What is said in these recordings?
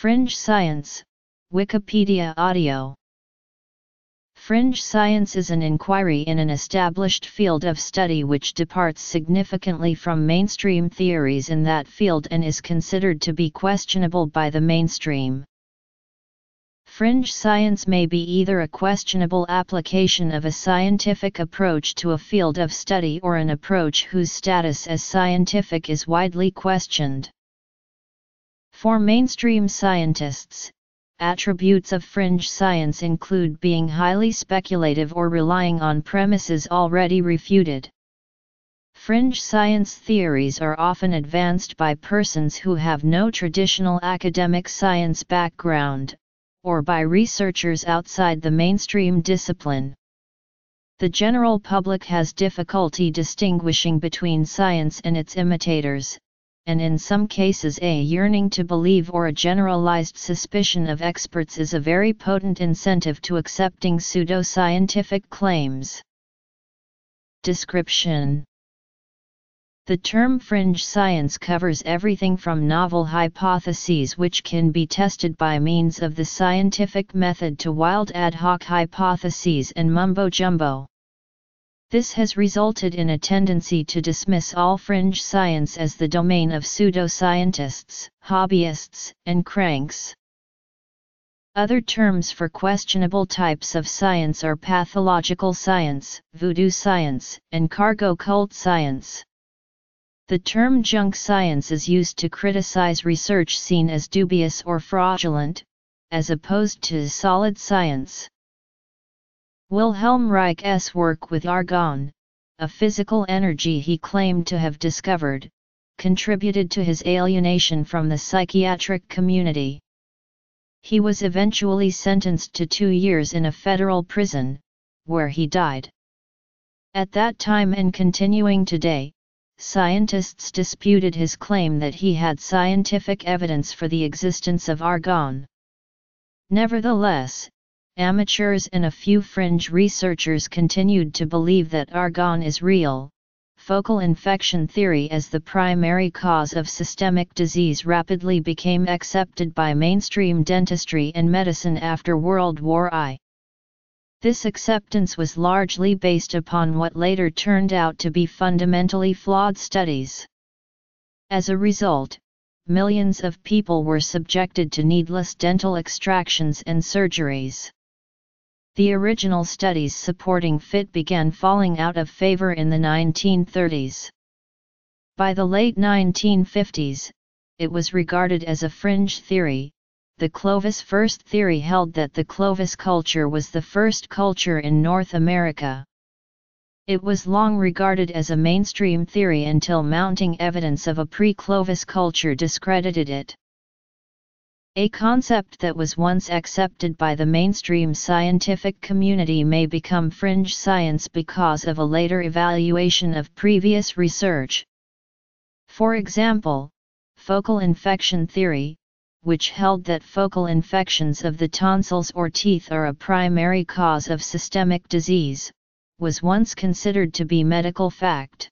Fringe Science, Wikipedia Audio Fringe science is an inquiry in an established field of study which departs significantly from mainstream theories in that field and is considered to be questionable by the mainstream. Fringe science may be either a questionable application of a scientific approach to a field of study or an approach whose status as scientific is widely questioned. For mainstream scientists, Attributes of fringe science include being highly speculative or relying on premises already refuted. Fringe science theories are often advanced by persons who have no traditional academic science background, or by researchers outside the mainstream discipline. The general public has difficulty distinguishing between science and its imitators, and in some cases a yearning to believe or a generalized suspicion of experts is a very potent incentive to accepting pseudoscientific claims. Description The term fringe science covers everything from novel hypotheses which can be tested by means of the scientific method to wild ad hoc hypotheses and mumbo-jumbo. This has resulted in a tendency to dismiss all fringe science as the domain of pseudoscientists, hobbyists, and cranks. Other terms for questionable types of science are pathological science, voodoo science, and cargo cult science. The term junk science is used to criticize research seen as dubious or fraudulent, as opposed to solid science. Wilhelm Reich's work with orgone, a physical energy he claimed to have discovered, contributed to his alienation from the psychiatric community. He was eventually sentenced to two years in a federal prison, where he died. At that time and continuing today, scientists disputed his claim that he had scientific evidence for the existence of orgone. Nevertheless, amateurs and a few fringe researchers continued to believe that orgone is real. Focal infection theory as the primary cause of systemic disease rapidly became accepted by mainstream dentistry and medicine after World War I. This acceptance was largely based upon what later turned out to be fundamentally flawed studies. As a result, millions of people were subjected to needless dental extractions and surgeries. The original studies supporting FIT began falling out of favor in the 1930s. By the late 1950s, it was regarded as a fringe theory. The Clovis first theory held that the Clovis culture was the first culture in North America. It was long regarded as a mainstream theory until mounting evidence of a pre-Clovis culture discredited it. A concept that was once accepted by the mainstream scientific community may become fringe science because of a later evaluation of previous research. For example, focal infection theory, which held that focal infections of the tonsils or teeth are a primary cause of systemic disease, was once considered to be medical fact.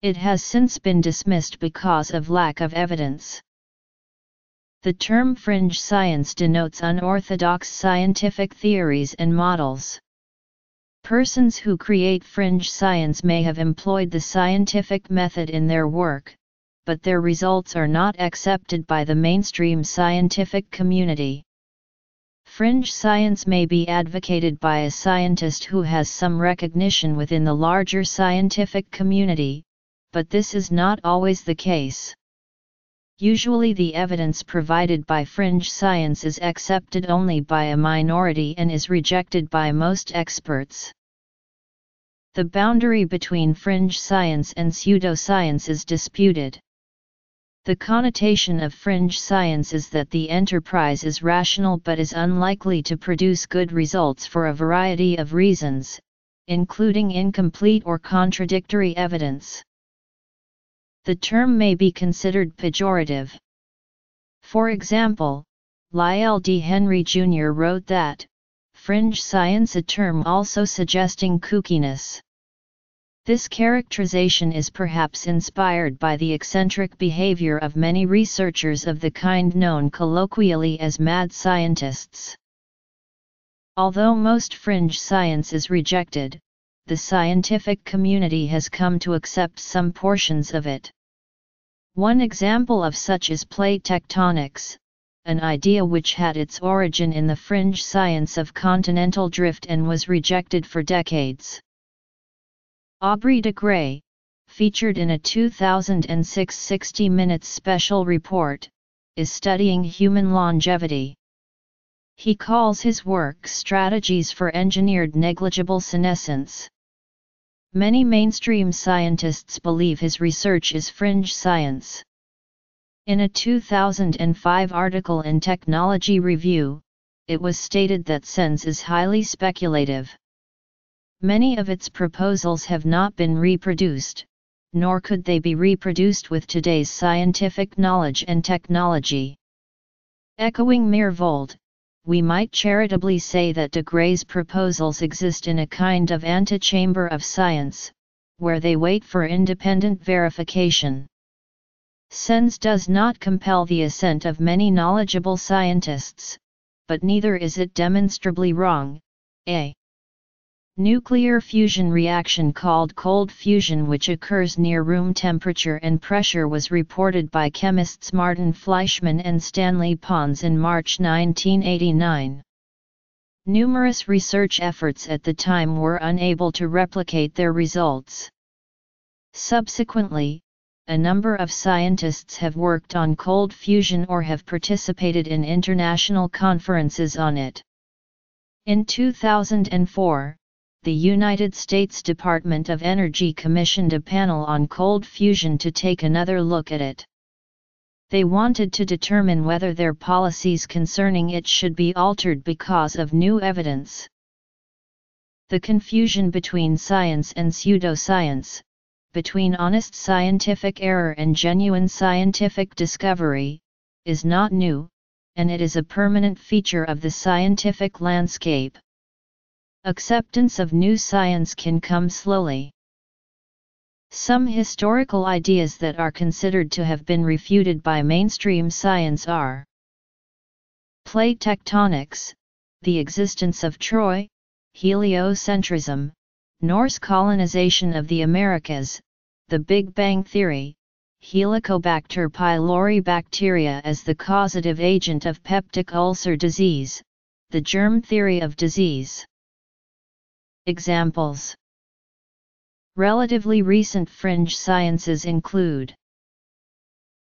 It has since been dismissed because of lack of evidence. The term fringe science denotes unorthodox scientific theories and models. Persons who create fringe science may have employed the scientific method in their work, but their results are not accepted by the mainstream scientific community. Fringe science may be advocated by a scientist who has some recognition within the larger scientific community, but this is not always the case. Usually the evidence provided by fringe science is accepted only by a minority and is rejected by most experts. The boundary between fringe science and pseudoscience is disputed. The connotation of fringe science is that the enterprise is rational but is unlikely to produce good results for a variety of reasons, including incomplete or contradictory evidence the term may be considered pejorative. For example, Lyell D. Henry Jr. wrote that, fringe science a term also suggesting kookiness. This characterization is perhaps inspired by the eccentric behavior of many researchers of the kind known colloquially as mad scientists. Although most fringe science is rejected, the scientific community has come to accept some portions of it. One example of such is plate tectonics, an idea which had its origin in the fringe science of continental drift and was rejected for decades. Aubrey de Grey, featured in a 2006 60 Minutes special report, is studying human longevity. He calls his work Strategies for Engineered Negligible Senescence. Many mainstream scientists believe his research is fringe science. In a 2005 article in Technology Review, it was stated that SENS is highly speculative. Many of its proposals have not been reproduced, nor could they be reproduced with today's scientific knowledge and technology. Echoing Myhrvold, we might charitably say that de Grey's proposals exist in a kind of antechamber of science, where they wait for independent verification. SENS does not compel the assent of many knowledgeable scientists, but neither is it demonstrably wrong. A Nuclear fusion reaction called cold fusion which occurs near room temperature and pressure was reported by chemists Martin Fleischmann and Stanley Pons in March 1989. Numerous research efforts at the time were unable to replicate their results. Subsequently, a number of scientists have worked on cold fusion or have participated in international conferences on it. In 2004, the United States Department of Energy commissioned a panel on cold fusion to take another look at it. They wanted to determine whether their policies concerning it should be altered because of new evidence. The confusion between science and pseudoscience, between honest scientific error and genuine scientific discovery, is not new, and it is a permanent feature of the scientific landscape. Acceptance of new science can come slowly. Some historical ideas that are considered to have been refuted by mainstream science are Plate tectonics, the existence of Troy, heliocentrism, Norse colonization of the Americas, the Big Bang Theory, Helicobacter pylori bacteria as the causative agent of peptic ulcer disease, the germ theory of disease. Examples Relatively recent fringe sciences include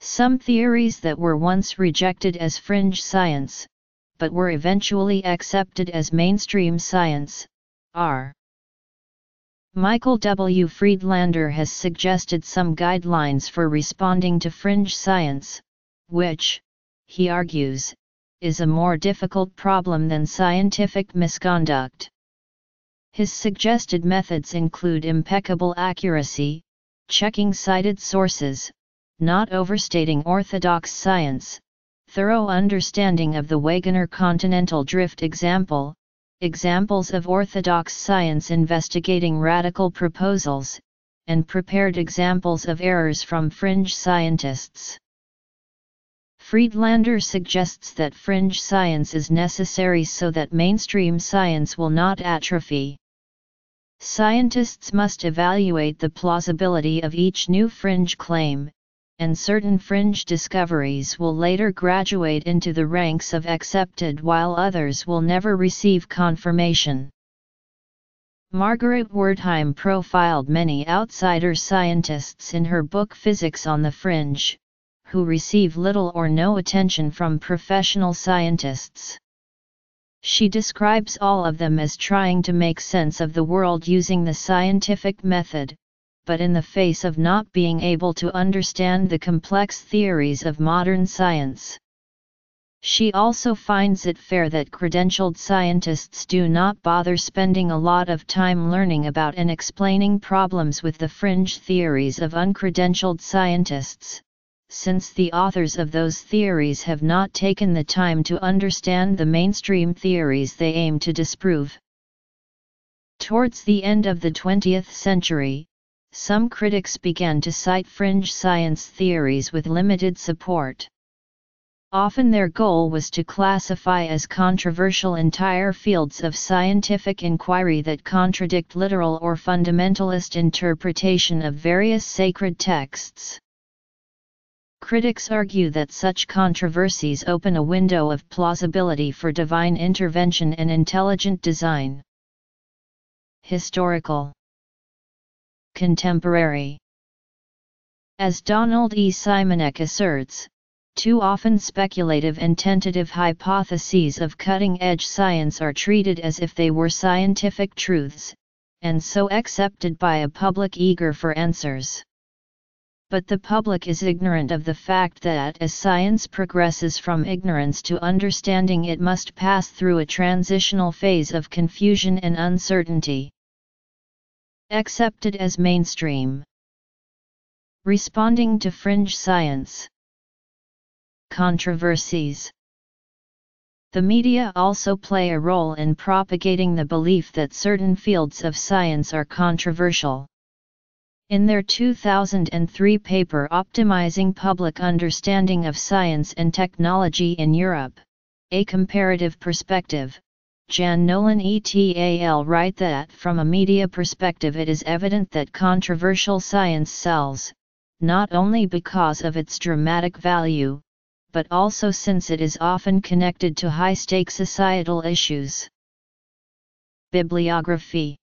some theories that were once rejected as fringe science, but were eventually accepted as mainstream science, are Michael W. Friedlander has suggested some guidelines for responding to fringe science, which, he argues, is a more difficult problem than scientific misconduct. His suggested methods include impeccable accuracy, checking cited sources, not overstating orthodox science, thorough understanding of the Wegener continental drift example, examples of orthodox science investigating radical proposals, and prepared examples of errors from fringe scientists. Friedlander suggests that fringe science is necessary so that mainstream science will not atrophy. Scientists must evaluate the plausibility of each new fringe claim, and certain fringe discoveries will later graduate into the ranks of accepted while others will never receive confirmation. Margaret Wertheim profiled many outsider scientists in her book Physics on the Fringe, who receive little or no attention from professional scientists. She describes all of them as trying to make sense of the world using the scientific method, but in the face of not being able to understand the complex theories of modern science. She also finds it fair that credentialed scientists do not bother spending a lot of time learning about and explaining problems with the fringe theories of uncredentialed scientists, since the authors of those theories have not taken the time to understand the mainstream theories they aim to disprove. Towards the end of the 20th century, some critics began to cite fringe science theories with limited support. Often their goal was to classify as controversial entire fields of scientific inquiry that contradict literal or fundamentalist interpretation of various sacred texts. Critics argue that such controversies open a window of plausibility for divine intervention and intelligent design. Historical Contemporary As Donald E. Simanek asserts, too often speculative and tentative hypotheses of cutting-edge science are treated as if they were scientific truths, and so accepted by a public eager for answers. But the public is ignorant of the fact that as science progresses from ignorance to understanding it must pass through a transitional phase of confusion and uncertainty. Accepted as mainstream. Responding to fringe science controversies. The media also play a role in propagating the belief that certain fields of science are controversial. In their 2003 paper Optimizing Public Understanding of Science and Technology in Europe, A Comparative Perspective, Jan Nolin et al. write that from a media perspective it is evident that controversial science sells, not only because of its dramatic value, but also since it is often connected to high-stake societal issues. Bibliography